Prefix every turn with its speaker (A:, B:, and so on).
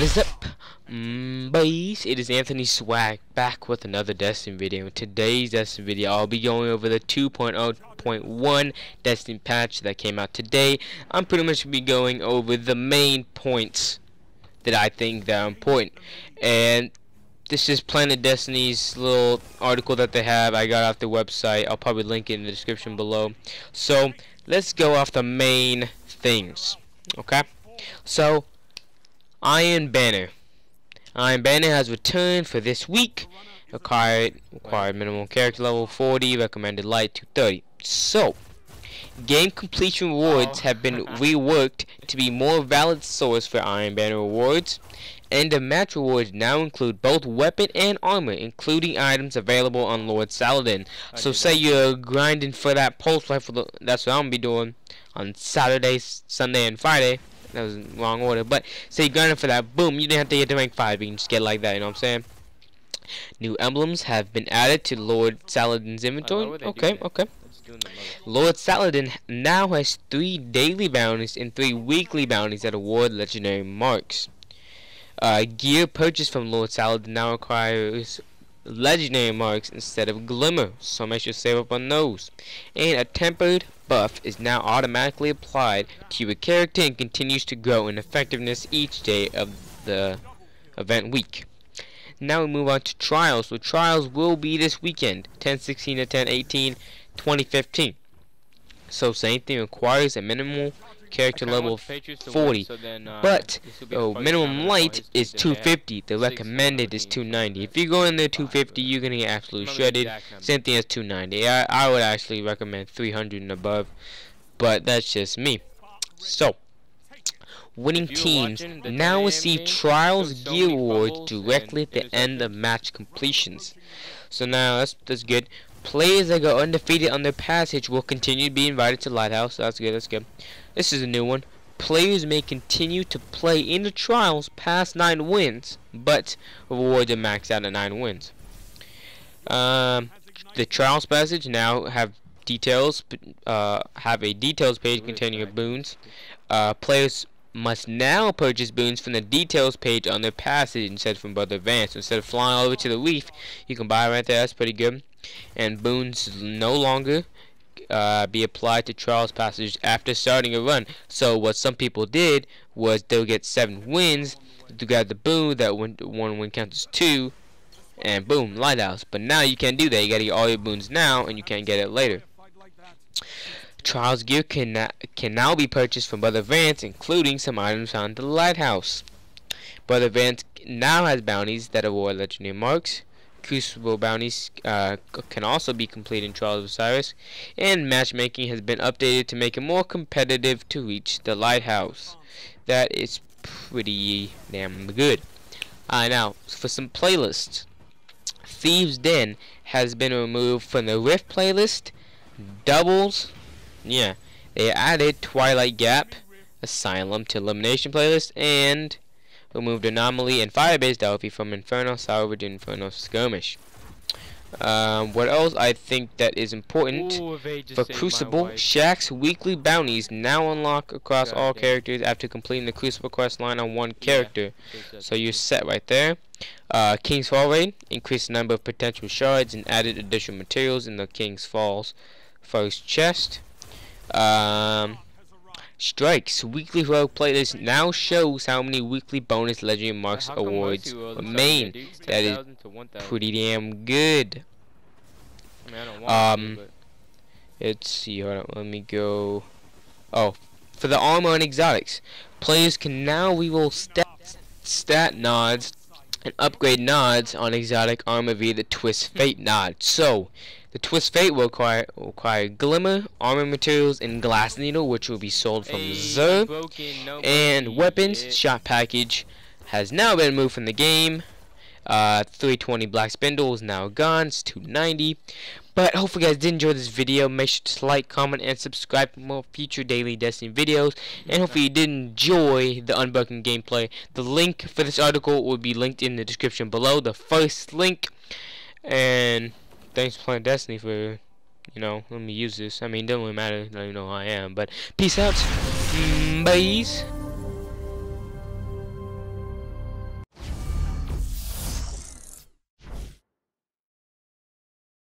A: What is up, mm, boys? It is Anthony Swag back with another Destiny video. In today's Destiny video, I'll be going over the 2.0.1 Destiny patch that came out today. I'm pretty much be going over the main points that I think that are important. And this is Planet Destiny's little article that they have. I got off the website. I'll probably link it in the description below. So let's go off the main things. Okay. So Iron Banner. Iron Banner has returned for this week. Required, required minimum character level 40, recommended light 230. So, game completion rewards have been reworked to be more valid source for Iron Banner rewards. And the match rewards now include both weapon and armor, including items available on Lord Saladin. So say you're grinding for that pulse rifle, that's what I'm gonna be doing on Saturday, Sunday, and Friday that was in wrong order. But say you grinding for that, boom, you didn't have to get to rank 5. You can just get like that, you know what I'm saying? New emblems have been added to Lord Saladin's inventory. Okay, okay. Lord Saladin now has three daily bounties and three weekly bounties that award legendary marks. Uh, gear purchased from Lord Saladin now requires legendary marks instead of glimmer, so make sure to save up on those. And a tempered buff is now automatically applied to your character and continues to grow in effectiveness each day of the event week. Now we move on to trials. So trials will be this weekend, 10-16 to 10-18, 2015. So same thing requires a minimal character level 40 so then, uh, but oh, minimum light is 250 the recommended is 290 if you go in there 250 you're gonna get absolutely shredded. same thing as 290 I, I would actually recommend 300 and above but that's just me. So winning teams. now receive trials gear awards directly at the end of match completions. So now that's that's good Players that go undefeated on their passage will continue to be invited to Lighthouse. That's good, that's good. This is a new one. Players may continue to play in the trials past 9 wins, but rewards are maxed out at 9 wins. Um, the trials passage now have details, uh, have a details page containing your boons. Uh, players must now purchase boons from the details page on their passage instead from Brother Vance. Instead of flying all the way to the reef, you can buy right there. That's pretty good. And boons no longer uh, be applied to trials passage after starting a run. So what some people did was they'll get seven wins to get the boon that one win counts as two and boom lighthouse but now you can't do that you gotta get all your boons now and you can't get it later trials gear can, can now be purchased from Brother Vance including some items found in the lighthouse Brother Vance now has bounties that award legendary marks Crucible bounties uh, can also be completed in Trials of Osiris, and matchmaking has been updated to make it more competitive to reach the lighthouse. That is pretty damn good. Uh, now, for some playlists. Thieves Den has been removed from the Rift playlist. Doubles, yeah, they added Twilight Gap, Asylum to Elimination playlist, and removed Anomaly and Firebase Delphi from Inferno, Salvage, and Inferno Skirmish. Um, what else I think that is important Ooh, for Crucible, Shaxx weekly bounties now unlock across God all damn. characters after completing the Crucible quest line on one character. Yeah, so you're set right there. Uh, King's Fall raid increased the number of potential shards and added additional materials in the King's Falls first chest. Um, Strikes weekly rogue playlist now shows how many weekly bonus legendary marks awards remain. That is pretty damn good. Um, let's see. Hold on, let me go. Oh, for the armor and exotics, players can now reroll stat stat nods and upgrade nods on exotic armor via the Twist Fate nod. So, the Twist Fate will require, will require Glimmer, armor materials, and Glass Needle, which will be sold from Xur. And weapons, it. shot package, has now been moved from the game. Uh, 320 Black Spindle is now gone. It's 290. But hopefully you guys did enjoy this video. Make sure to like, comment, and subscribe for more future daily Destiny videos. And hopefully you did enjoy the unbroken gameplay. The link for this article will be linked in the description below. The first link. And thanks for playing Destiny for, you know, let me use this. I mean, it doesn't really matter. I don't even know who I am. But peace out. Mm,